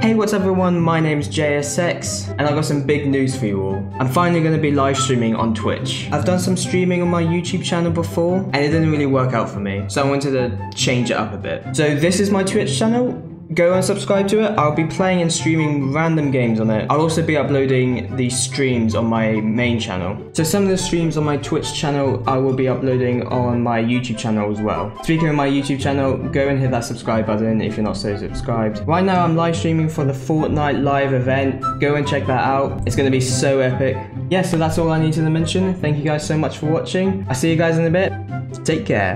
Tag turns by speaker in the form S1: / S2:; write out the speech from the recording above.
S1: Hey, what's everyone? My name's JSX, and I've got some big news for you all. I'm finally going to be live streaming on Twitch. I've done some streaming on my YouTube channel before, and it didn't really work out for me, so I wanted to change it up a bit. So this is my Twitch channel. Go and subscribe to it. I'll be playing and streaming random games on it. I'll also be uploading the streams on my main channel. So some of the streams on my Twitch channel, I will be uploading on my YouTube channel as well. Speaking of my YouTube channel, go and hit that subscribe button if you're not so subscribed. Right now I'm live streaming for the Fortnite live event. Go and check that out. It's going to be so epic. Yeah, so that's all I need to mention. Thank you guys so much for watching. I'll see you guys in a bit. Take care.